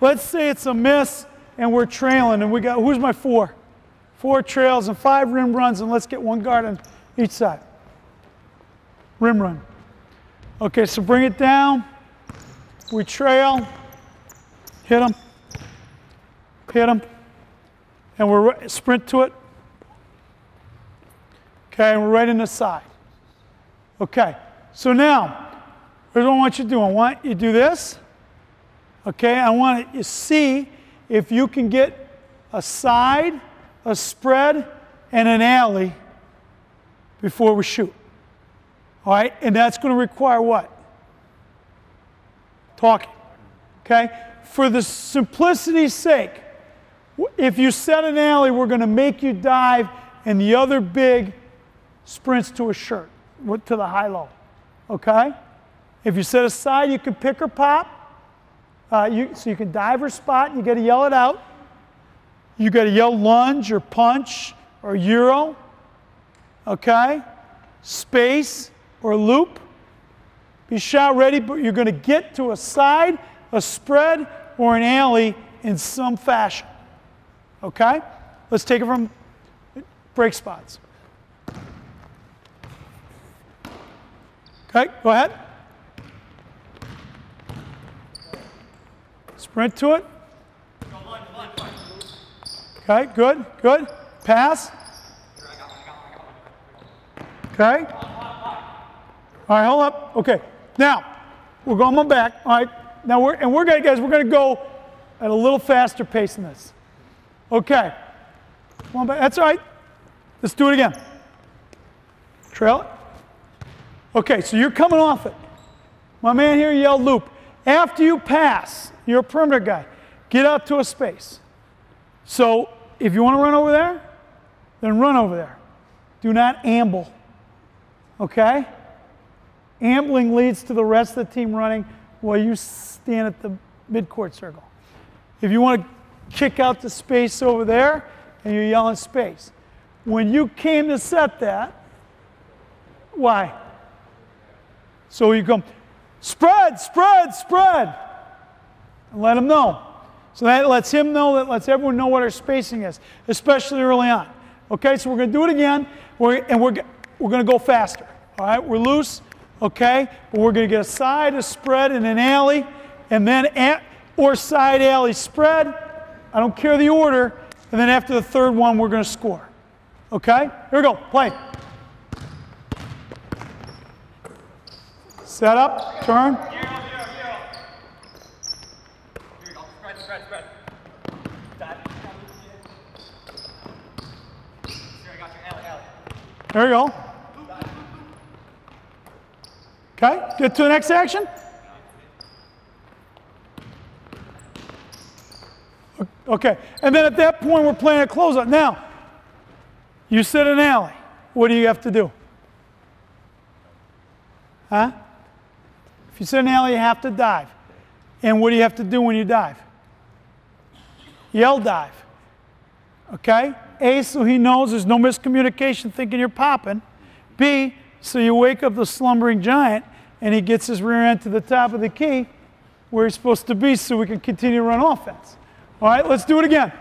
let's say it's a miss and we're trailing and we got, who's my four? Four trails and five rim runs and let's get one guard on each side. Rim run. Okay, so bring it down. We trail, hit them, hit them, and we're sprint to it. Okay, and we're right in the side. Okay, so now, here's what I want you to do. I want you to do this. Okay, I want to see if you can get a side, a spread, and an alley before we shoot. All right, and that's going to require what? Talking. Okay? For the simplicity's sake, if you set an alley, we're going to make you dive, and the other big sprints to a shirt, to the high low. Okay? If you set a side, you can pick or pop. Uh, you, so you can dive or spot, you got to yell it out. You got to yell lunge or punch or euro. Okay? Space or loop. Be shot ready, but you're going to get to a side, a spread, or an alley in some fashion. Okay? Let's take it from break spots. Okay, go ahead. Sprint to it. Okay, good, good. Pass. Okay. All right, hold up. Okay. Now, we're going back. All right. Now we're and we're gonna guys, we're gonna go at a little faster pace than this. Okay. Come on back. That's all right. Let's do it again. Trail it. Okay, so you're coming off it. My man here yelled loop. After you pass, you're a perimeter guy. Get out to a space. So if you want to run over there, then run over there. Do not amble. Okay? Ambling leads to the rest of the team running while you stand at the midcourt circle. If you want to kick out the space over there and you're yelling space. When you came to set that, why? So you come, spread, spread, spread. And let him know. So that lets him know, that lets everyone know what our spacing is, especially early on. Okay, so we're going to do it again, we're, and we're, we're going to go faster. All right, we're loose okay? But we're going to get a side, a spread, and an alley, and then at, or side alley spread. I don't care the order. And then after the third one, we're going to score. Okay? Here we go. Play. Set up. Turn. There you go. Okay, get to the next action. Okay, and then at that point, we're playing a closeout. Now, you set an alley. What do you have to do? Huh? You set an alley, you have to dive. And what do you have to do when you dive? Yell dive. Okay? A, so he knows there's no miscommunication thinking you're popping. B, so you wake up the slumbering giant and he gets his rear end to the top of the key where he's supposed to be so we can continue to run offense. All right, let's do it again.